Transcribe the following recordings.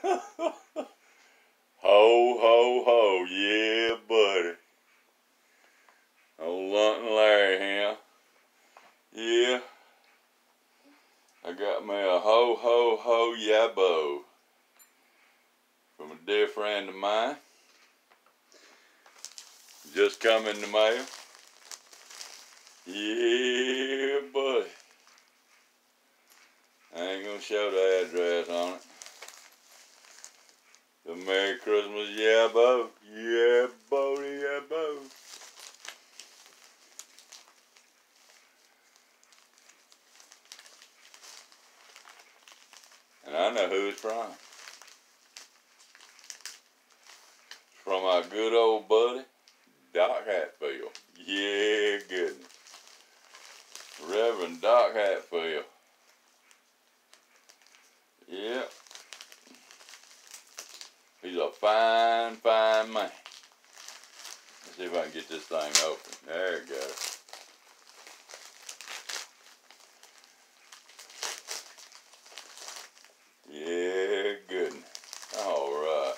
ho, ho, ho, yeah, buddy. Old Lunt and Larry here. Yeah. I got me a ho, ho, ho, yabo from a dear friend of mine. Just come in the mail. Yeah, buddy. I ain't gonna show the address on it. The Merry Christmas, yeah, bo. Yeah, bo, yeah, bo. And I know who it's from. It's from our good old buddy, Doc Hatfield. Yeah, goodness. Reverend Doc Hatfield. Yep. He's a fine, fine man. Let's see if I can get this thing open. There we go. Yeah, good. All right.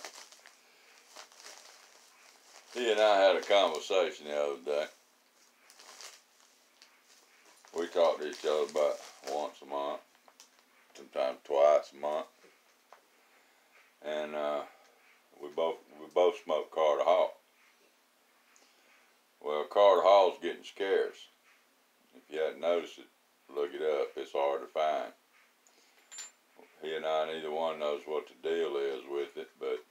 He and I had a conversation the other day. We talk to each other about once a month, sometimes twice a month. And uh, we both we both smoke Carter Hall. Well, Carter Hall's getting scarce. If you hadn't noticed it, look it up. It's hard to find. He and I, neither one knows what the deal is with it, but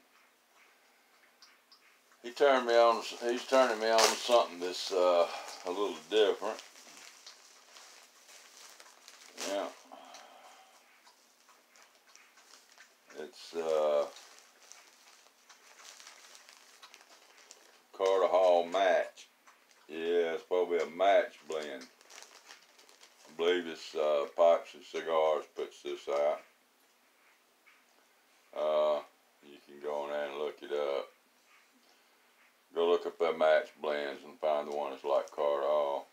he turned me on. He's turning me on to something that's uh, a little different. Yeah. It's uh, Carter Hall match. Yeah, it's probably a match blend. I believe it's uh, Pipes and Cigars puts this out. Uh, you can go on there and look it up. Go look up that match blends and find the one that's like Carter Hall.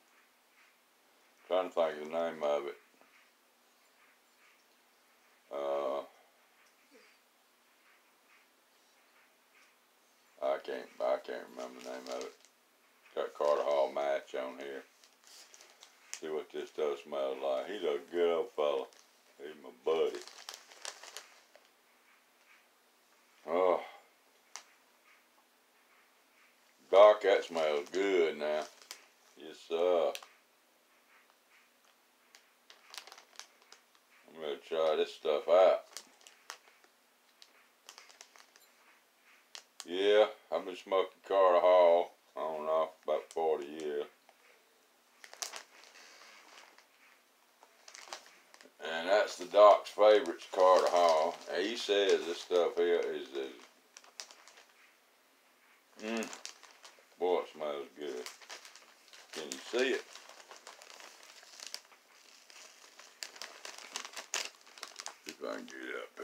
Trying to think of the name of it. Uh, I can't I can't remember the name of it. Got Carter Hall match on here. See what this does smell like. He's a good old fella. He's my buddy. Oh. Doc, that smells good now. Yes, sir. I'm gonna try this stuff out. Yeah, I've been smoking Carter Hall on and off 40 years. And that's the doc's favorites, Carter Hall. And he says this stuff here is, is mmm, boy, it smells good. Can you see it? If I can get it up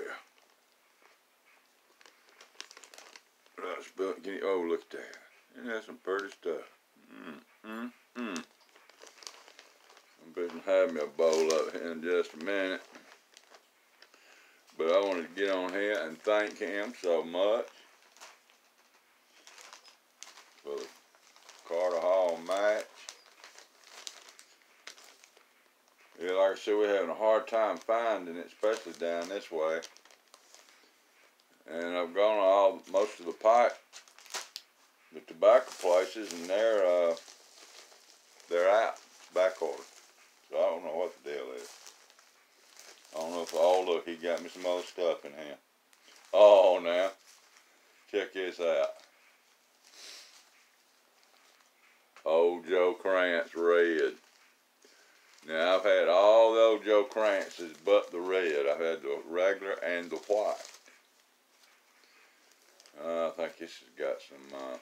spell, can you, oh, look at that. Isn't that some pretty stuff? Mm, mm, mm. I'm going to have me a bowl up here in just a minute. But I wanted to get on here and thank him so much for the Carter Hall match. Yeah, like I said, we're having a hard time finding it, especially down this way. And I've gone all most of the pipe, the tobacco places, and they're uh, they're out back order. So I don't know what the deal is. I don't know if oh look, he got me some other stuff in here. Oh now, check this out. Old Joe Krantz red. Now I've had all the old Joe Krantz's but the red. I've had the regular and the white. Uh, I think this has got some, uh,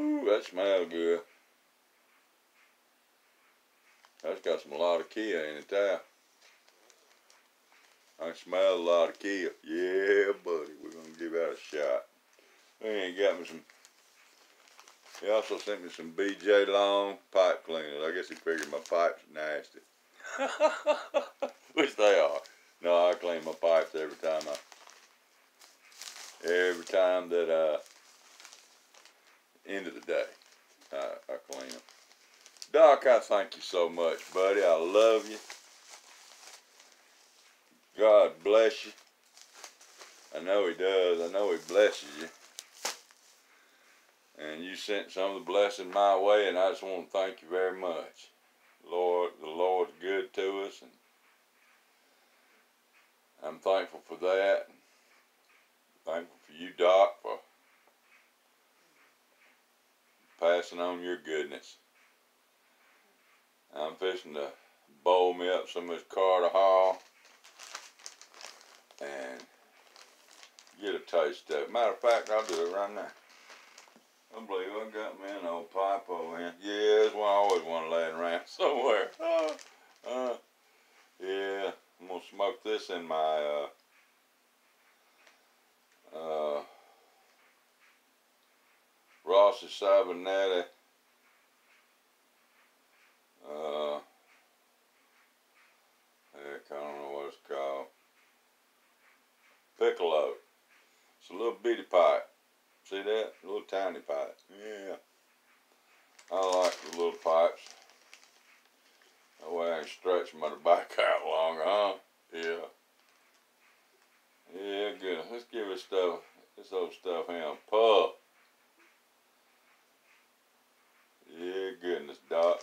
Ooh, that smells good. That's got some a lot of Kia in it there. I smell a lot of Kia. Yeah, buddy, we're gonna give that a shot. Then he got me some. He also sent me some BJ Long pipe cleaners. I guess he figured my pipes nasty. Which they are. No, I clean my pipes every time I every time that uh end of the day I, I clean them. Doc, I thank you so much, buddy. I love you. God bless you. I know he does. I know he blesses you. And you sent some of the blessing my way, and I just want to thank you very much. Lord, the Lord's good to us, and I'm thankful for that. Thankful for you, Doc, for passing on your goodness. I'm fishing to bowl me up some of this Carter Hall and get a taste of it. Matter of fact, I'll do it right now. I believe I got me an old over here. Yeah, that's one I always want to lay around somewhere. Uh, uh, yeah, I'm gonna smoke this in my uh, uh, Rossi Sabonetti. Uh, heck, I don't know what it's called. Piccolo. It's a little bitty pipe. See that? A little tiny pipe. Yeah. I like the little pipes. That way I can stretch my back out long, huh? Yeah. Yeah, good. Let's give this stuff, this old stuff here a puff. Yeah, goodness, Doc.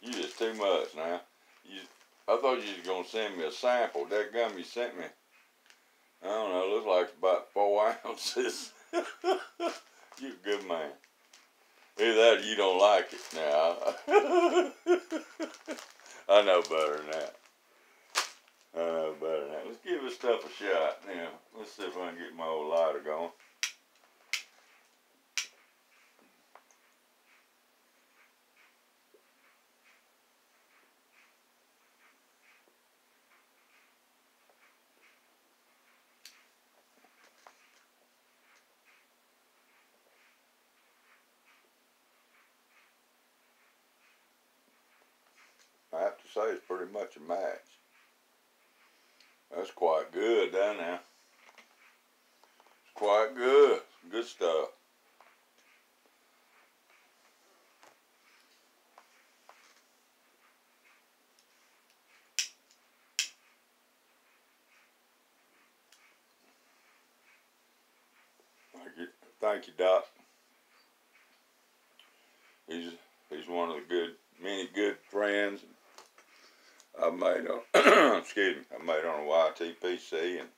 You just too much now. You, I thought you was gonna send me a sample. That gum you sent me. I don't know. Looks like about four ounces. you a good man. Either that or you don't like it now. I know better than that. I know better than that. Let's give this stuff a shot now. Let's see if I can get my old lighter going. Say it's pretty much a match. That's quite good down there. It's quite good. Good stuff. Thank you, thank you, Doc. He's he's one of the good, many good friends I made uh, on, excuse me, I made on a YTPC, and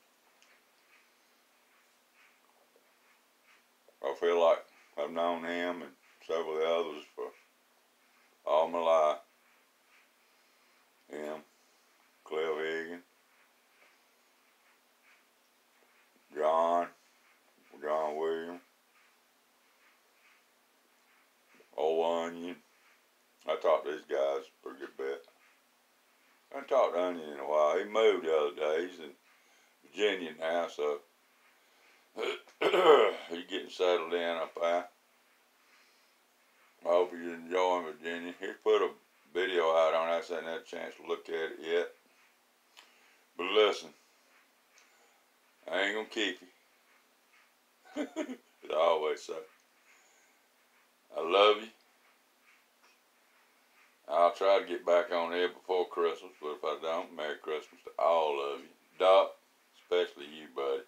I feel like I've known him and several others for all my life. Him, Cliff Egan, John, John Williams, Old Onion. I talked to these guys a pretty good bit. I haven't talked to Onion in a while. He moved the other day. He's in Virginia now, so he's getting settled in up there. I hope he's enjoying Virginia. He put a video out on. I haven't had a chance to look at it yet. But listen, I ain't gonna keep you. As I always say. I love you. I'll try to get back on there before Christmas, but if I don't, Merry Christmas to all of you. Doc, especially you, buddy.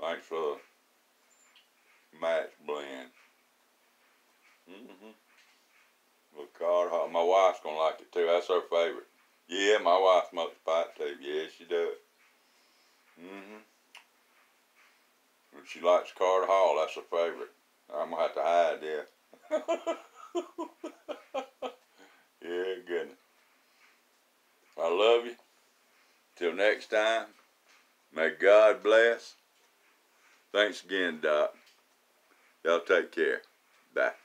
Thanks for the match blend. Mm-hmm. Carter Hall. My wife's gonna like it too. That's her favorite. Yeah, my wife smokes pipe too. Yeah, she does. Mm-hmm. If she likes Carter Hall, that's her favorite. I'm gonna have to hide there. yeah, goodness. I love you. Till next time, may God bless. Thanks again, Doc. Y'all take care. Bye.